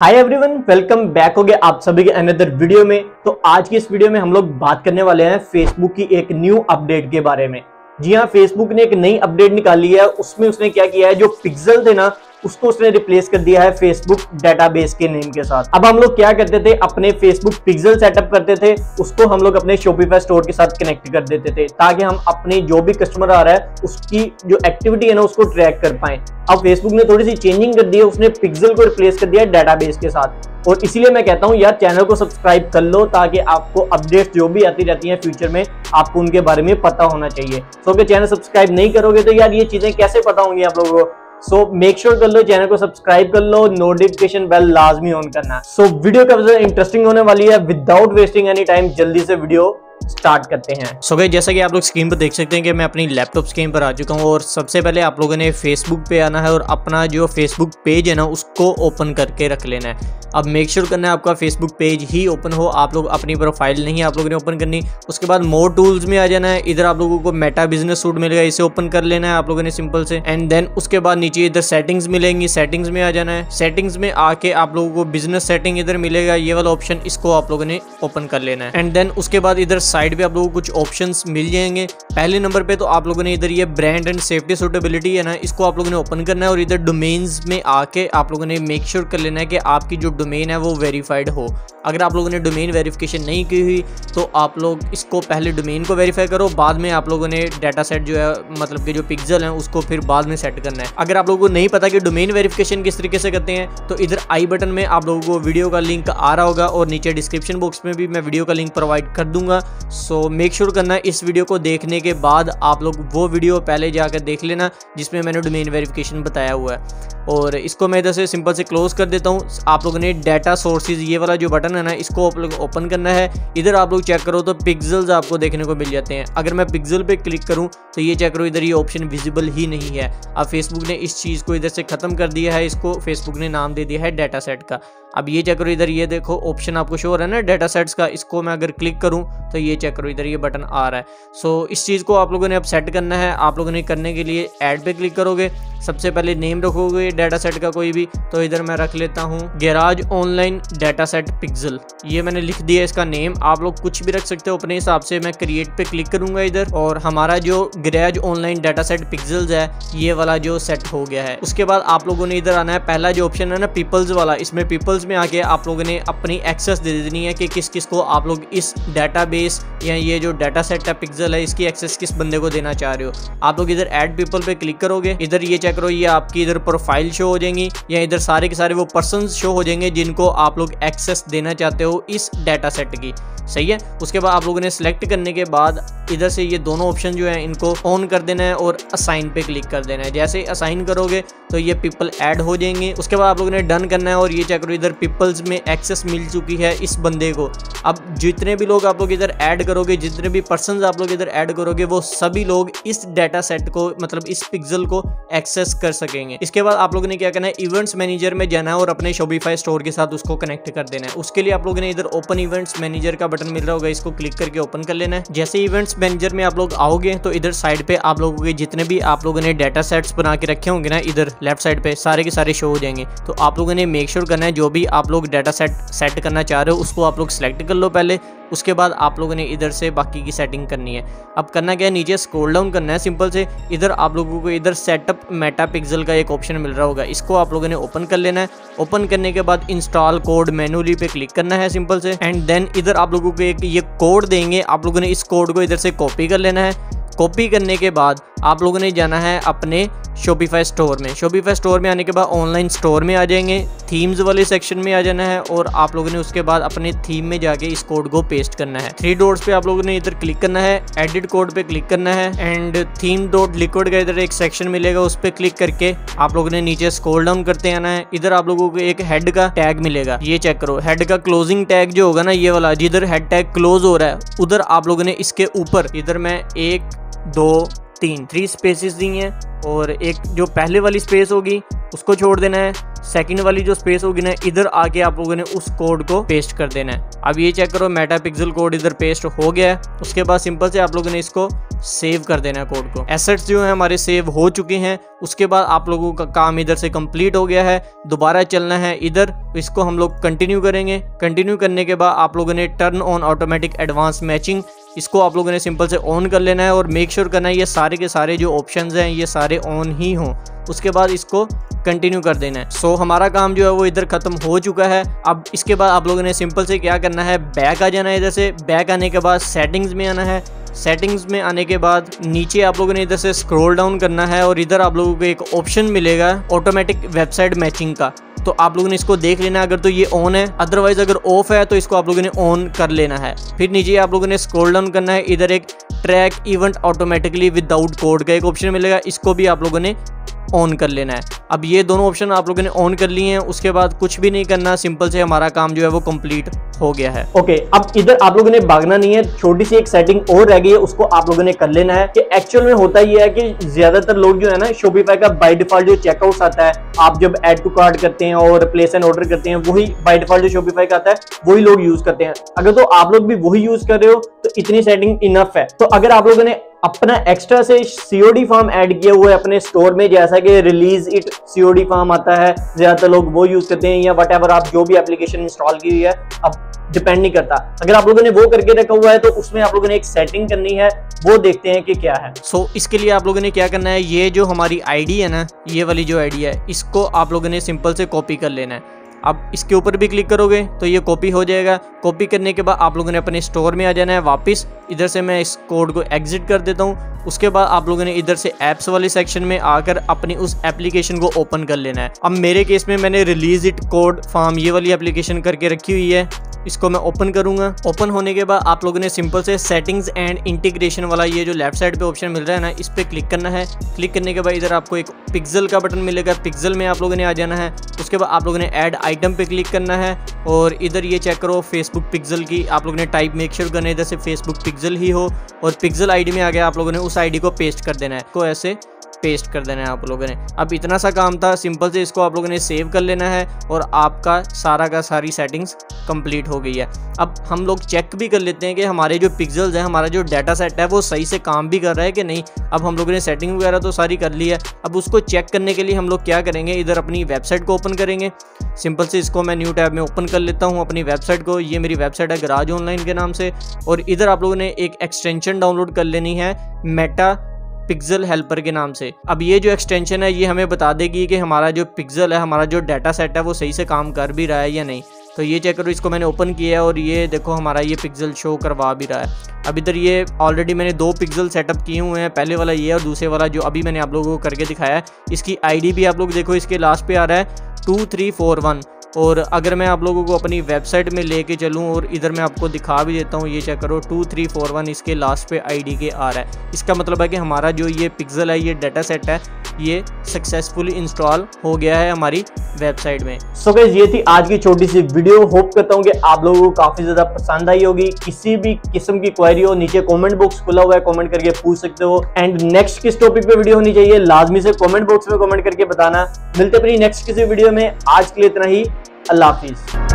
Hi everyone welcome back हो गया आप सभी के अनदर वीडियो में। तो आज की इस वीडियो में हम लोग बात करने वाले हैं फेसबुक की एक न्यू अपडेट के बारे में। जी हाँ फेसबुक ने एक नई अपडेट निकाली है। उसमें उसने क्या किया है, जो पिक्सल थे ना उसको उसने रिप्लेस कर दिया है फेसबुक डेटाबेस के नेम के साथ। अब हम लोग क्या करते थे? अपने फेसबुक पिक्सल सेटअप करते थे, उसको हम लोग अपने शॉपिफाई स्टोर के साथ कनेक्ट कर देते थे, ताकि हम अपने जो भी कस्टमर आ रहा है, उसकी जो एक्टिविटी है ना, उसको ट्रैक कर पाए। अब फेसबुक ने थोड़ी सी चेंजिंग कर दी है, उसने पिक्सल को रिप्लेस कर दिया है डेटाबेस के साथ। और इसीलिए मैं कहता हूँ, यार चैनल को सब्सक्राइब कर लो, ताकि आपको अपडेट्स जो भी आती रहती हैं फ्यूचर में, आपको उनके बारे में पता होना चाहिए। सो अगर चैनल सब्सक्राइब नहीं करोगे तो यार, ये चीज़ें कैसे पता होंगी आप लोगों को? सो मेक श्योर कर लो चैनल को सब्सक्राइब कर लो नोटिफिकेशन बेल लाजमी ऑन करना। सो so, वीडियो काफ़ी इंटरेस्टिंग होने वाली है विदाउट वेस्टिंग एनी टाइम जल्दी से वीडियो स्टार्ट करते हैं। सो so गई जैसा कि आप लोग स्क्रीन पर देख सकते हैं कि मैं अपनी लैपटॉप स्क्रीन पर आ चुका हूँ और सबसे पहले आप लोगों ने फेसबुक पे आना है और अपना जो फेसबुक पेज है ना, उसको ओपन करके रख लेना है। अब मेक श्योर करना है आपका फेसबुक पेज ही ओपन हो। आप लोग अपनी प्रोफ़ाइल नहीं आप लोगों ने ओपन करनी। उसके बाद मोर टूल्स में आ जाना है। इधर आप लोगों को मेटा बिज़नेस सूट मिलेगा, इसे ओपन कर लेना है आप लोगों ने सिंपल से। एंड देन उसके बाद नीचे इधर सेटिंग्स मिलेंगी। सेटिंग्स में आ जाना है। सेटिंग्स में आके आप लोगों को बिज़नेस सेटिंग इधर मिलेगा। ये वाला ऑप्शन इसको आप लोगों ने ओपन कर लेना है। एंड देन उसके बाद इधर साइड पे आप लोगों को कुछ ऑप्शन मिल जाएँगे। पहले नंबर पे तो आप लोगों ने इधर ये ब्रांड एंड सेफ्टी सुटेबिलिटी है ना, इसको आप लोगों ने ओपन करना है और इधर डोमेन्स में आके आप लोगों ने मेक श्योर sure कर लेना है कि आपकी जो डोमेन है वो वेरीफाइड हो। अगर आप लोगों ने डोमेन वेरिफिकेशन नहीं की हुई तो आप लोग इसको पहले डोमेन को वेरीफाई करो, बाद में आप लोगों ने डाटा सेट जो है मतलब कि जो पिक्सल है, उसको फिर बाद में सेट करना है। अगर आप लोगों को नहीं पता कि डोमेन वेरिफिकेशन किस तरीके से करते हैं तो इधर आई बटन में आप लोगों को वीडियो का लिंक आ रहा होगा और नीचे डिस्क्रिप्शन बॉक्स में भी मैं वीडियो का लिंक प्रोवाइड कर दूँगा। सो मेक श्योर करना इस वीडियो को देखने के बाद आप लोग वो वीडियो पहले जाकर देख लेना, जिसमें मैंने डोमेन वेरिफिकेशन बताया हुआ है। और इसको मैं इधर से सिंपल से क्लोज कर देता हूँ। आप लोगों ने डाटा सोर्सेज ये वाला जो बटन है ना, इसको आप लोग ओपन करना है। इधर आप लोग चेक करो तो पिक्सल्स आपको देखने को मिल जाते हैं। अगर मैं पिक्सल पे क्लिक करूँ तो ये चेक करो, इधर ये ऑप्शन विजिबल ही नहीं है। अब फेसबुक ने इस चीज़ को इधर से ख़त्म कर दिया है इसको। फेसबुक ने नाम दे दिया है डाटा सेट का। अब ये चेक करो, इधर ये देखो ऑप्शन आपको शो रहा है ना डाटा सेट्स का। इसको मैं अगर क्लिक करूँ तो ये चेक करो, इधर ये बटन आ रहा है। सो इस चीज़ को आप लोगों ने अब सेट करना है। आप लोगों ने करने के लिए ऐड पे क्लिक करोगे। सबसे पहले नेम रखोगे डाटा सेट का कोई भी तो इधर मैं रख लेता हूँ garage online data set pixel ये मैंने लिख दिया इसका नेम, आप लोग कुछ भी रख सकते हो अपने हिसाब से, मैं क्रिएट पे क्लिक करूँगा इधर। और हमारा जो garage online data set pixels है, ये वाला जो सेट हो गया है। उसके बाद आप लोगों ने इधर आना है, पहला जो ऑप्शन है ना पीपल्स वाला। इसमें पीपल्स में आके आप लोगों ने अपनी एक्सेस दे देनी है कि किस किस को आप लोग इस डाटा या ये जो डाटा सेट है पिक्सल है, इसकी एक्सेस किस बंदे को देना चाह रहे हो। आप लोग इधर एड पीपल पे क्लिक करोगे। इधर ये चेक करो, ये आपकी इधर प्रोफ़ाइल शो हो जाएँगी, या इधर सारे के सारे वो पर्सन शो हो जाएँगे जिनको आप लोग एक्सेस देना चाहते हो इस डाटा सेट की। सही है? उसके बाद आप लोगों ने सिलेक्ट करने के बाद इधर से ये दोनों ऑप्शन जो है, इनको ऑन कर देना है और असाइन पे क्लिक कर देना है। जैसे असाइन करोगे तो ये पीपल ऐड हो जाएँगे। उसके बाद आप लोगों ने डन करना है और ये चेक करो, इधर पीपल्स में एक्सेस मिल चुकी है इस बंदे को। अब जितने भी लोग आप लोग इधर ऐड करोगे, जितने भी पर्सन आप लोग इधर ऐड करोगे, वो सभी लोग इस डाटा सेट को मतलब इस पिक्सल को एक्सेस कर सकेंगे। इसके बाद आप लोगों ने क्या करना है इवेंट्स मैनेजर में जाना है और अपने शोबीफाई स्टोर के साथ उसको कनेक्ट कर देना है। उसके लिए आप लोगों ने इधर ओपन इवेंट्स मैनेजर का बटन मिल रहा होगा, इसको क्लिक करके ओपन कर लेना है। जैसे इवेंट्स मैनेजर में आप लोग आओगे तो इधर साइड पे आप लोगों के जितने भी आप लोगों ने डाटा सेट्स बना के रखे होंगे ना, इधर लेफ़्ट साइड पे सारे के सारे शो हो जाएँगे। तो आप लोगों ने मेक श्योर करना है, जो भी आप लोग डाटा सेट सेट करना चाह रहे हो, उसको आप लोग सेलेक्ट कर लो पहले। उसके बाद आप लोगों ने इधर से बाकी की सेटिंग करनी है। अब करना क्या है, नीचे स्क्रॉल डाउन करना है सिंपल से। इधर आप लोगों को इधर सेटअप मेटा पिक्सल का एक ऑप्शन मिल रहा होगा। इसको आप लोगों ने ओपन कर लेना है। ओपन करने के बाद इंस्टॉल कोड मैनुअली पे क्लिक करना है सिंपल से। एंड देन इधर आप लोगों को एक ये कोड देंगे। आप लोगों ने इस कोड को इधर से कॉपी कर लेना है। कॉपी करने के बाद आप लोगों ने जाना है अपने शोपीफाई स्टोर में। शोपीफाई स्टोर में आने के बाद ऑनलाइन स्टोर में आ जाएँगे थीम्स वाले सेक्शन में आ जाना है और आप लोगों ने उसके बाद अपने थीम में जाके इस कोड को पेस्ट करना है। थ्री डॉट्स पे आप लोगों ने इधर क्लिक करना है एडिट कोड पे क्लिक करना है एंड थीम डॉट लिक्विड का इधर एक सेक्शन मिलेगा, उस पर क्लिक करके आप लोगों ने नीचे स्कोल डाउन करते आना है। इधर आप लोगों को एक हेड का टैग मिलेगा, ये चेक करो। हेड का क्लोजिंग टैग जो होगा ना, ये वाला, जिधर हेड टैग क्लोज हो रहा है, उधर आप लोगों ने इसके ऊपर, इधर मैं एक, दो तीन थ्री स्पेसिस दी हैं और एक जो पहले वाली स्पेस होगी, उसको छोड़ देना है। सेकंड वाली जो स्पेस होगी ना, इधर आके आप लोगों ने उस कोड को पेस्ट कर देना है। अब ये चेक करो मेटा पिक्सल कोड इधर पेस्ट हो गया है। उसके बाद सिंपल से आप लोगों ने इसको सेव कर देना है कोड को। एसेट्स जो है हमारे सेव हो चुके हैं। उसके बाद आप लोगों का काम इधर से कंप्लीट हो गया है। दोबारा चलना है इधर। इसको हम लोग कंटिन्यू करेंगे। कंटिन्यू करने के बाद आप लोगों ने turn on automatic advance matching इसको आप लोगों ने सिंपल से ऑन कर लेना है और मेक श्योर sure करना है ये सारे के सारे जो ऑप्शंस हैं ये सारे ऑन ही हों। उसके बाद इसको कंटिन्यू कर देना है। सो so, हमारा काम जो है वो इधर खत्म हो चुका है। अब इसके बाद आप लोगों ने सिंपल से क्या करना है बैक आ जाना है इधर से। बैक आने के बाद सेटिंग्स में आना है। सेटिंग्स में आने के बाद नीचे आप लोगों ने इधर से स्क्रॉल डाउन करना है और इधर आप लोगों को एक ऑप्शन मिलेगा ऑटोमेटिक वेबसाइट मैचिंग का। तो आप लोगों ने इसको देख लेना अगर तो ये ऑन है। अदरवाइज़ अगर ऑफ़ है तो इसको आप लोगों ने ऑन कर लेना है। फिर नीचे आप लोगों ने स्क्रॉल डाउन करना है। इधर एक track event automatically without code का एक ऑप्शन मिलेगा। इसको भी आप लोगों ने ऑन कर लेना है। अब ये दोनों ऑप्शन आप लोगों ने ऑन कर लिए हैं उसके बाद कुछ भी नहीं करना सिंपल से हमारा काम जो है वो कंप्लीट हो गया है। ओके okay, अब इधर आप लोगों ने भागना नहीं है छोटी सी एक सेटिंग और रह गई है उसको आप लोगों ने कर लेना है कि एक्चुअल में होता ये है कि ज़्यादातर लोग जो है ना शोपीफाई का बाय डिफ़ॉल्ट जो चेकआउट आता है आप जब एड टू कार्ड करते हैं और प्लेस एंड ऑर्डर करते हैं वही बाय डिफ़ॉल्ट जो शोपीफाई का आता है वही लोग यूज़ करते हैं। अगर तो आप लोग भी वही यूज़ कर रहे हो तो इतनी सेटिंग इनफ है। तो अगर आप लोगों ने अपना एक्स्ट्रा से सीओडी फॉर्म ऐड किया हुआ है अपने स्टोर में जैसा कि रिलीज़ इट सीओडी फॉर्म आता है ज़्यादातर लोग वो यूज़ करते हैं या वट आप जो भी एप्लीकेशन इंस्टॉल की हुई है अब डिपेंड नहीं करता। अगर आप लोगों ने वो करके रखा हुआ है तो उसमें आप लोगों ने एक सेटिंग करनी है वो देखते हैं कि क्या है। सो so, इसके लिए आप लोगों ने क्या करना है ये जो हमारी आईडी है ना ये वाली जो आईडी है इसको आप लोगों ने सिंपल से कॉपी कर लेना है। अब इसके ऊपर भी क्लिक करोगे तो ये कॉपी हो जाएगा। कॉपी करने के बाद आप लोगों ने अपने स्टोर में आ जाना है वापस। इधर से मैं इस कोड को एग्जिट कर देता हूँ। उसके बाद आप लोगों ने इधर से ऐप्स वाले सेक्शन में आकर अपनी उस एप्लीकेशन को ओपन कर लेना है। अब मेरे केस में मैंने रिलीज़ इट कोड फार्म ये वाली एप्लीकेशन करके रखी हुई है। इसको मैं ओपन करूँगा। ओपन होने के बाद आप लोगों ने सिंपल से सेटिंग्स एंड इंटीग्रेशन वाला ये जो लेफ़्ट साइड पे ऑप्शन मिल रहा है ना, इस पर क्लिक करना है। क्लिक करने के बाद इधर आपको एक पिक्सल का बटन मिलेगा। पिक्सल में आप लोगों ने आ जाना है। उसके बाद आप लोगों ने ऐड आइटम पे क्लिक करना है। और इधर ये चेक करो फेसबुक पिक्सल की। आप लोगों ने टाइप मेक श्योर करना है, इधर से फेसबुक पिक्सल ही हो। और पिक्सल आईडी में आ गया आप लोगों ने उस आईडी को पेस्ट कर देना है। को ऐसे पेस्ट कर देना है आप लोगों ने। अब इतना सा काम था सिंपल से इसको आप लोगों ने सेव कर लेना है और आपका सारा का सारी सेटिंग्स कंप्लीट हो गई है। अब हम लोग चेक भी कर लेते हैं कि हमारे जो पिक्सल्स हैं, हमारा जो डाटा सेट है, वो सही से काम भी कर रहा है कि नहीं। अब हम लोगों ने सेटिंग वगैरह तो सारी कर ली है। अब उसको चेक करने के लिए हम लोग क्या करेंगे, इधर अपनी वेबसाइट को ओपन करेंगे। सिंपल से इसको मैं न्यू टैब में ओपन कर लेता हूँ अपनी वेबसाइट को। ये मेरी वेबसाइट है गराज ऑनलाइन के नाम से। और इधर आप लोगों ने एक एक्सटेंशन डाउनलोड कर लेनी है मेटा पिक्सल हेल्पर के नाम से। अब ये जो एक्सटेंशन है, ये हमें बता देगी कि हमारा जो पिक्सल है, हमारा जो डाटा सेट है, वो सही से काम कर भी रहा है या नहीं। तो ये चेक करो, इसको मैंने ओपन किया है और ये देखो, हमारा ये पिक्सल शो करवा भी रहा है। अब इधर ये ऑलरेडी मैंने दो पिक्सल सेटअप किए हुए हैं, पहले वाला ये और दूसरे वाला जो अभी मैंने आप लोगों को करके दिखाया है। इसकी आईडी भी आप लोग देखो, इसके लास्ट पे आ रहा है टू थ्री फोर वन और अगर मैं आप लोगों को अपनी वेबसाइट में लेके चलूँ और इधर मैं आपको दिखा भी देता हूँ, ये चेक करो टू थ्री फोर वन इसके लास्ट पे आईडी के आ रहा है। इसका मतलब है कि हमारा जो ये पिक्सल है, ये डाटा सेट है, ये सक्सेसफुली इंस्टॉल हो गया है हमारी वेबसाइट में। सो so ये थी आज की छोटी सी वीडियो होप करता हूँ कि आप लोगों को काफ़ी ज़्यादा पसंद आई होगी। किसी भी किस्म की क्वेरी हो, नीचे कमेंट बॉक्स खुला हुआ है कमेंट करके पूछ सकते हो। एंड नेक्स्ट किस टॉपिक पे वीडियो होनी चाहिए, लाजमी से कमेंट बॉक्स में कमेंट करके बताना। मिलते अपनी नेक्स्ट किसी वीडियो में। आज के लिए इतना ही। अल्लाह हाफिज़